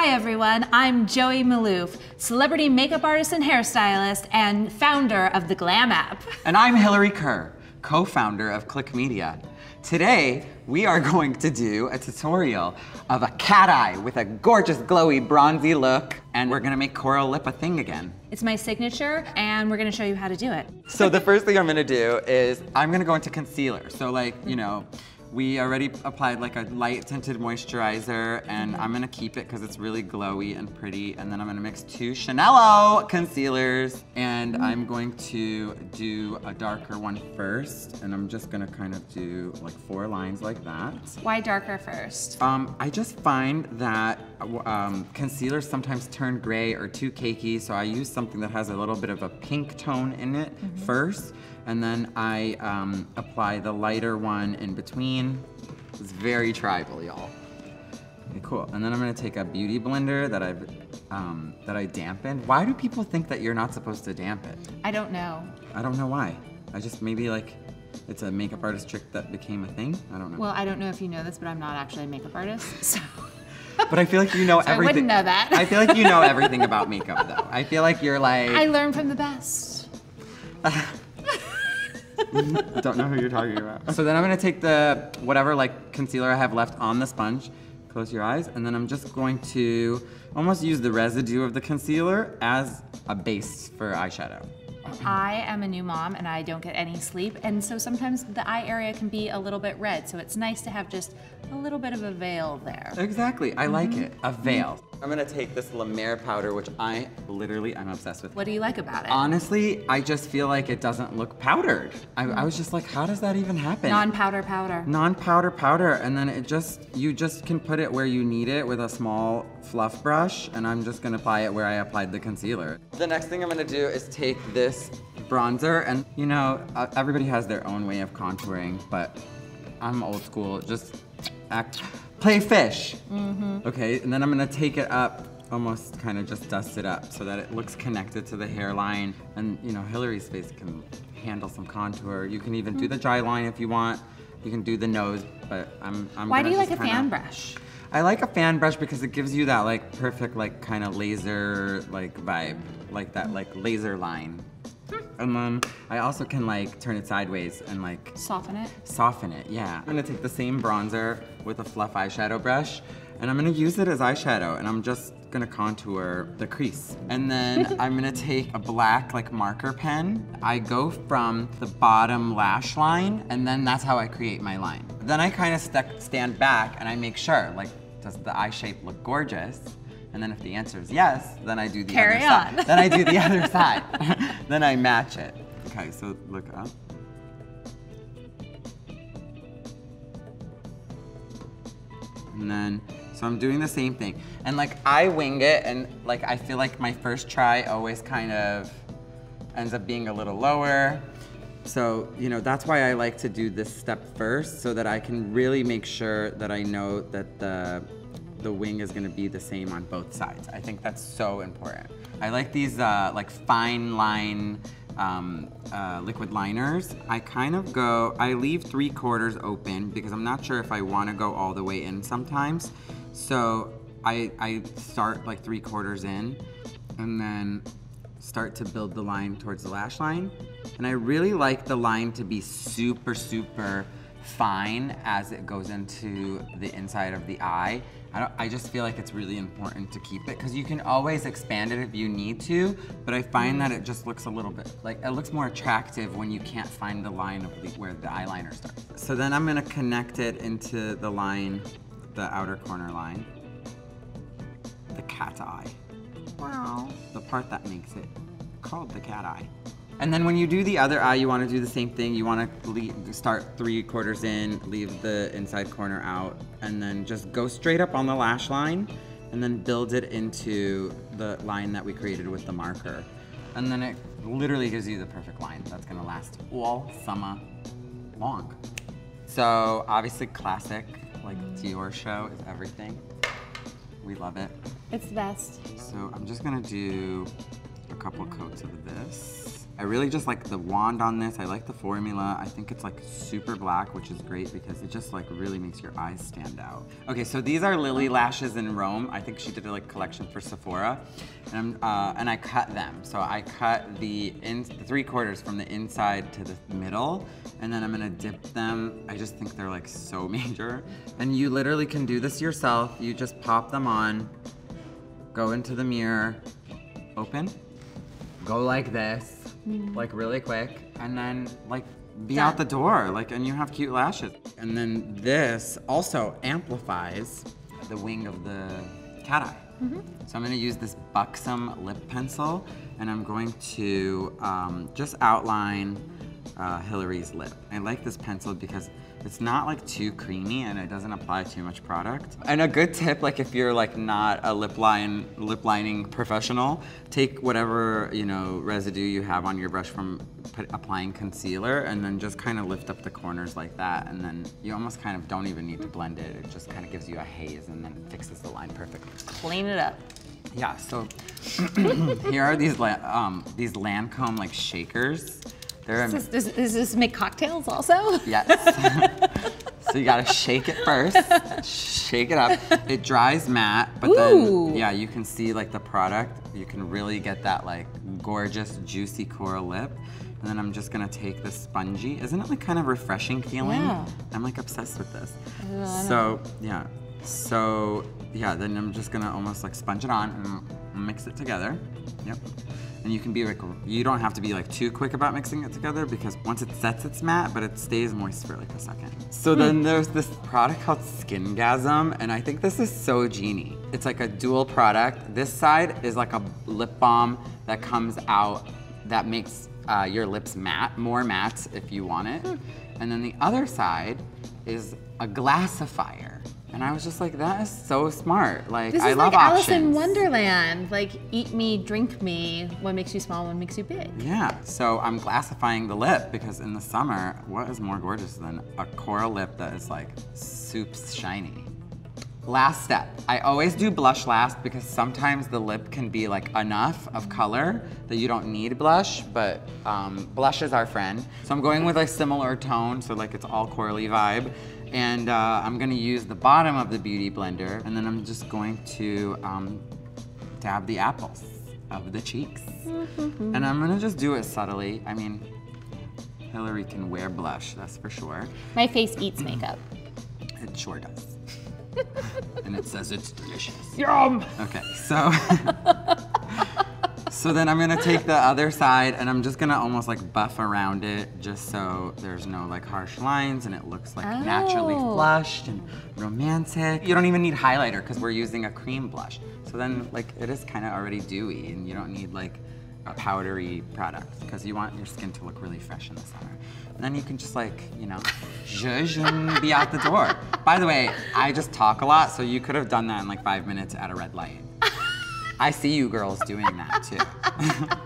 Hi everyone, I'm Joey Maalouf, celebrity makeup artist and hairstylist, and founder of the Glam app. And I'm Hillary Kerr, co-founder of Clique Media. Today, we are going to do a tutorial of a cat eye with a gorgeous, glowy, bronzy look, and we're gonna make coral lip a thing again. It's my signature, and we're gonna show you how to do it. So the first thing I'm gonna do is I'm gonna go into concealer. So like, you know, we already applied like a light tinted moisturizer and I'm gonna keep it because it's really glowy and pretty. And then I'm gonna mix two Chanel concealers and I'm going to do a darker one first. And I'm just gonna kind of do like four lines like that. Why darker first? Um, I just find that um, concealers sometimes turn gray or too cakey, so I use something that has a little bit of a pink tone in it mm -hmm. first, and then I um, apply the lighter one in between. It's very tribal, y'all. Okay, cool. And then I'm gonna take a beauty blender that I've um, that I dampened. Why do people think that you're not supposed to damp it? I don't know. I don't know why. I just maybe like it's a makeup artist trick that became a thing. I don't know. Well, I don't know if you know this, but I'm not actually a makeup artist, so. But I feel like you know so everything. I wouldn't know that. I feel like you know everything about makeup, though. I feel like you're like. I learn from the best. don't know who you're talking about. So then I'm gonna take the whatever like concealer I have left on the sponge, close your eyes, and then I'm just going to almost use the residue of the concealer as a base for eyeshadow. I am a new mom and I don't get any sleep, and so sometimes the eye area can be a little bit red, so it's nice to have just a little bit of a veil there. Exactly, I mm -hmm. like it, a veil. I'm gonna take this La Mer powder, which I literally, I'm obsessed with. What do you like about it? Honestly, I just feel like it doesn't look powdered. I, I was just like, how does that even happen? Non-powder powder. Non-powder powder, and then it just, you just can put it where you need it with a small fluff brush, and I'm just gonna apply it where I applied the concealer. The next thing I'm gonna do is take this bronzer, and you know, uh, everybody has their own way of contouring, but I'm old school, just act play fish. Mm -hmm. Okay, and then I'm gonna take it up, almost kind of just dust it up so that it looks connected to the hairline. And you know, Hillary's face can handle some contour. You can even mm do the dry line if you want. You can do the nose, but I'm, I'm Why do you like a fan brush? I like a fan brush because it gives you that like perfect like kind of laser like vibe, like that like laser line. Hmm. And then I also can like turn it sideways and like soften it. Soften it, yeah. I'm gonna take the same bronzer with a fluff eyeshadow brush and I'm gonna use it as eyeshadow and I'm just gonna contour the crease. And then I'm gonna take a black like marker pen. I go from the bottom lash line and then that's how I create my line. Then I kind of stand back and I make sure like does the eye shape look gorgeous? And then if the answer is yes, then I do the Carry other on. side. Then I do the other side. then I match it. Okay, so look up. And then, so I'm doing the same thing. And like I wing it and like I feel like my first try always kind of ends up being a little lower. So, you know, that's why I like to do this step first so that I can really make sure that I know that the the wing is gonna be the same on both sides. I think that's so important. I like these uh, like fine line um, uh, liquid liners. I kind of go, I leave three quarters open because I'm not sure if I wanna go all the way in sometimes. So I, I start like three quarters in and then start to build the line towards the lash line. And I really like the line to be super, super fine as it goes into the inside of the eye. I, I just feel like it's really important to keep it because you can always expand it if you need to, but I find that it just looks a little bit, like it looks more attractive when you can't find the line of the, where the eyeliner starts. So then I'm gonna connect it into the line, the outer corner line, the cat eye. Wow. The part that makes it called the cat eye. And then when you do the other eye, you want to do the same thing. You want to start three quarters in, leave the inside corner out, and then just go straight up on the lash line, and then build it into the line that we created with the marker. And then it literally gives you the perfect line that's gonna last all summer long. So obviously classic, like Diorshow is everything. We love it. It's the best. So I'm just gonna do a couple coats of this. I really just like the wand on this. I like the formula. I think it's like super black, which is great because it just like really makes your eyes stand out. Okay, so these are Lilly Lashes in Rome. I think she did a like collection for Sephora, and, uh, and I cut them. So I cut the, in, the three quarters from the inside to the middle, and then I'm gonna dip them. I just think they're like so major. And you literally can do this yourself. You just pop them on, go into the mirror, open, go like this, like really quick, and then like be out the door, like, and you have cute lashes. And then this also amplifies the wing of the cat eye. So I'm gonna use this Buxom lip pencil, and I'm going to um, just outline uh, Hillary's lip. I like this pencil because it's not like too creamy and it doesn't apply too much product. And a good tip, like if you're like not a lip line, lip lining professional, take whatever, you know, residue you have on your brush from put, applying concealer and then just kind of lift up the corners like that. And then you almost kind of don't even need to blend it. It just kind of gives you a haze and then fixes the line perfectly. Clean it up. Yeah, so here are these um, these Lancome like shakers. They're Does, does, does this make cocktails also? Yes. so you gotta shake it first. Shake it up. It dries matte, but Ooh. then yeah, you can see like the product. You can really get that like gorgeous, juicy coral lip. And then I'm just gonna take this spongy. Isn't it like kind of refreshing feeling? Yeah. I'm like obsessed with this. So yeah. So yeah, then I'm just gonna almost like sponge it on and mix it together. Yep. And you can be like, you don't have to be like too quick about mixing it together because once it sets, it's matte, but it stays moist for like a second. So then there's this product called Skingasm, and I think this is so genie. It's like a dual product. This side is like a lip balm that comes out that makes uh, your lips matte, more matte if you want it. And then the other side is a glassifier. And I was just like, that is so smart. Like, This I is love like Alice options. in Wonderland. Like, eat me, drink me. What makes you small, what makes you big. Yeah, so I'm glassifying the lip because in the summer, what is more gorgeous than a coral lip that is like soups shiny? Last step. I always do blush last because sometimes the lip can be like enough of color that you don't need blush, but um, blush is our friend. So I'm going with a similar tone, so like it's all corally vibe. And uh, I'm gonna use the bottom of the Beauty Blender, and then I'm just going to um, dab the apples of the cheeks. And I'm gonna just do it subtly. I mean, Hillary can wear blush, that's for sure. My face eats makeup. It sure does. and it says it's delicious. Yum! Okay, so so then I'm gonna take the other side and I'm just gonna almost like buff around it just so there's no like harsh lines and it looks like naturally Oh. flushed and romantic. You don't even need highlighter because we're using a cream blush. So then like it is kind of already dewy and you don't need like a powdery product because you want your skin to look really fresh in the summer. And then you can just like, you know, zhuzh and be out the door. By the way, I just talk a lot, so you could have done that in like five minutes at a red light. I see you girls doing that too.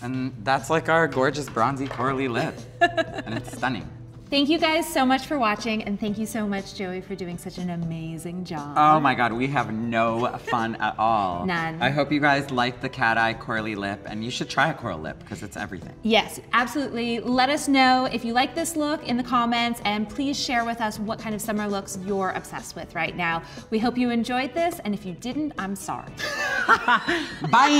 and that's like our gorgeous bronzy corally lip. And it's stunning. Thank you guys so much for watching, and thank you so much, Joey, for doing such an amazing job. Oh my god, we have no fun at all. None. I hope you guys like the cat eye corally lip, and you should try a coral lip because it's everything. Yes, absolutely. Let us know if you like this look in the comments, and please share with us what kind of summer looks you're obsessed with right now. We hope you enjoyed this, and if you didn't, I'm sorry. Bye!